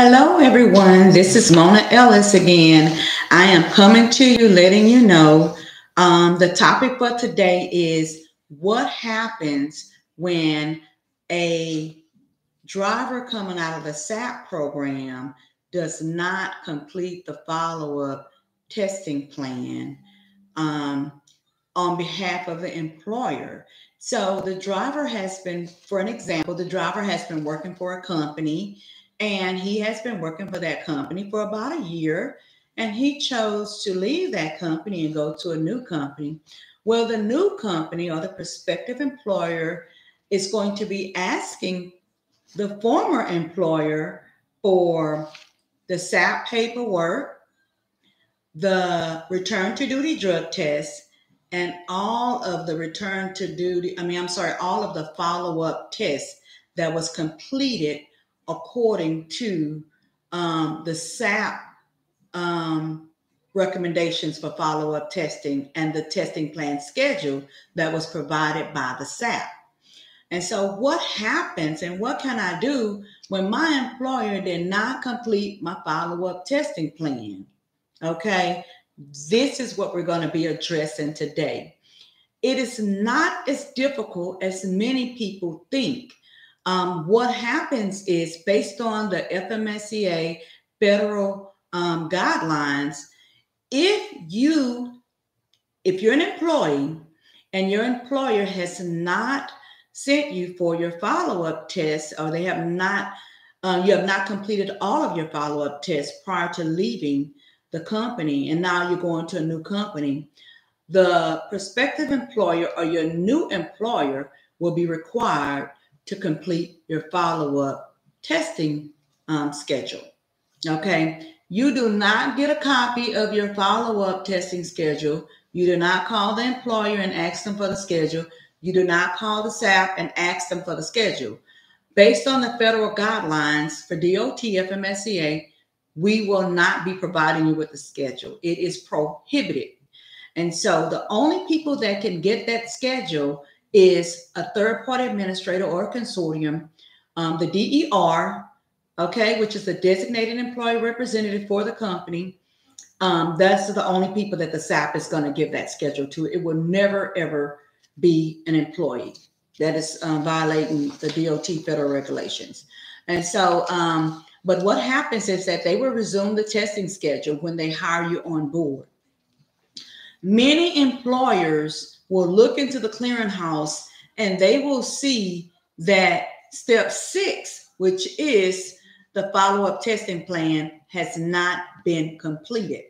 Hello, everyone. This is Mona Ellis again. I am coming to you, letting you know um, the topic for today is what happens when a driver coming out of the SAP program does not complete the follow up testing plan um, on behalf of the employer. So the driver has been, for an example, the driver has been working for a company and he has been working for that company for about a year. And he chose to leave that company and go to a new company. Well, the new company or the prospective employer is going to be asking the former employer for the SAP paperwork, the return to duty drug test, and all of the return to duty, I mean, I'm sorry, all of the follow up tests that was completed according to um, the SAP um, recommendations for follow up testing and the testing plan schedule that was provided by the SAP. And so, what happens and what can I do when my employer did not complete my follow up testing plan? Okay, this is what we're going to be addressing today. It is not as difficult as many people think. Um, what happens is based on the FMCSA federal um, guidelines, if you, if you're an employee and your employer has not sent you for your follow-up test or they have not, uh, you have not completed all of your follow-up tests prior to leaving the company and now you're going to a new company, the prospective employer or your new employer will be required to complete your follow up testing um, schedule. Okay. You do not get a copy of your follow up testing schedule. You do not call the employer and ask them for the schedule. You do not call the SAP and ask them for the schedule. Based on the federal guidelines for DOT FMCSA, we will not be providing you with the schedule. It is prohibited. And so the only people that can get that schedule is a third party administrator or a consortium, um, the DER, okay, which is the designated employee representative for the company. Um, that's the only people that the SAP is going to give that schedule to. It will never, ever be an employee. That is um, violating the DOT federal regulations. And so, um, but what happens is that they will resume the testing schedule when they hire you on board. Many employers will look into the clearinghouse and they will see that step six, which is the follow up testing plan, has not been completed.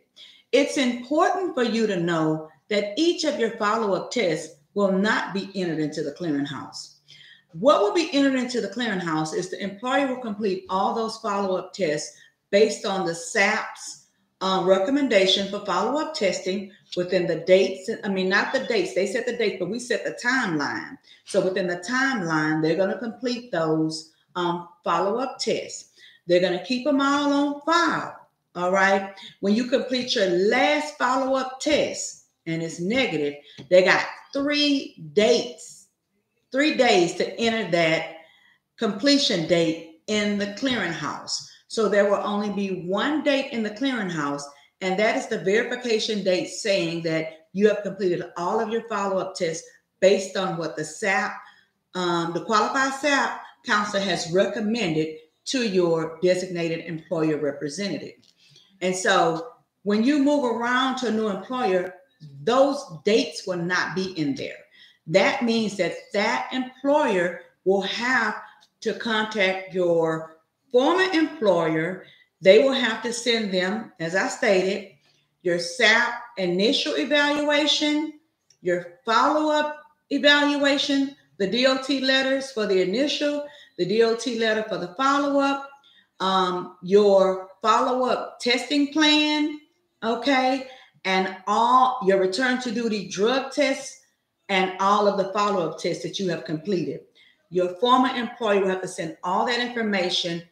It's important for you to know that each of your follow up tests will not be entered into the clearinghouse. What will be entered into the clearinghouse is the employer will complete all those follow up tests based on the SAP's um, recommendation for follow up testing within the dates. I mean, not the dates, they set the dates, but we set the timeline. So within the timeline, they're going to complete those um, follow up tests. They're going to keep them all on file. All right. When you complete your last follow up test and it's negative, they got three dates, three days to enter that completion date in the clearinghouse. So there will only be one date in the clearinghouse, and that is the verification date saying that you have completed all of your follow up tests based on what the SAP, um, the qualified SAP counselor has recommended to your designated employer representative. And so when you move around to a new employer, those dates will not be in there. That means that that employer will have to contact your former employer, they will have to send them, as I stated, your SAP initial evaluation, your follow up evaluation, the DOT letters for the initial, the DOT letter for the follow up, um, your follow up testing plan, okay, and all your return to duty drug tests and all of the follow up tests that you have completed. Your former employer will have to send all that information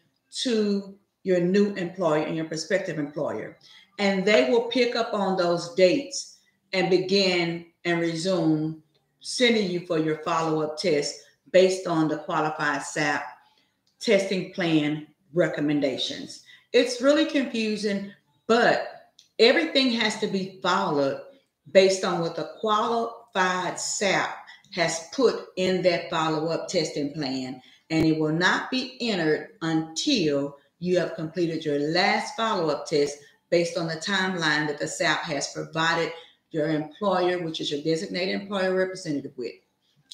to your new employer and your prospective employer. And they will pick up on those dates and begin and resume sending you for your follow up test based on the qualified SAP testing plan recommendations. It's really confusing, but everything has to be followed based on what the qualified SAP has put in that follow up testing plan. And it will not be entered until you have completed your last follow up test based on the timeline that the SAP has provided your employer, which is your designated employer representative, with.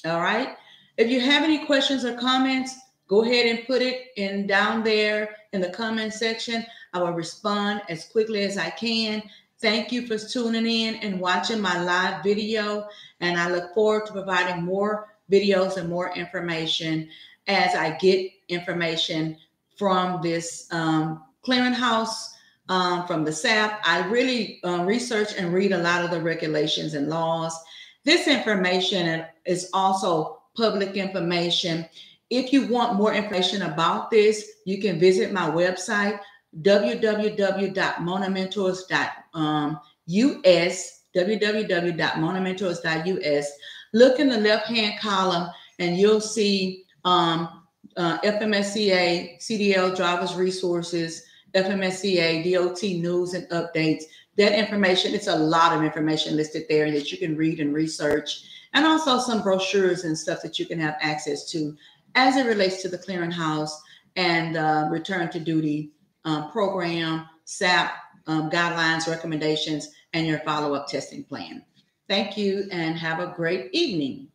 All right. If you have any questions or comments, go ahead and put it in down there in the comment section. I will respond as quickly as I can. Thank you for tuning in and watching my live video. And I look forward to providing more videos and more information as I get information from this um, clearinghouse, um, from the SAP. I really uh, research and read a lot of the regulations and laws. This information is also public information. If you want more information about this, you can visit my website, www.monamentors.us, www.monamentors.us. Look in the left-hand column and you'll see um, uh, FMSCA, CDL driver's resources, FMSCA, DOT news and updates. That information, it's a lot of information listed there that you can read and research, and also some brochures and stuff that you can have access to as it relates to the clearinghouse and uh, return to duty um, program, SAP um, guidelines, recommendations, and your follow up testing plan. Thank you and have a great evening.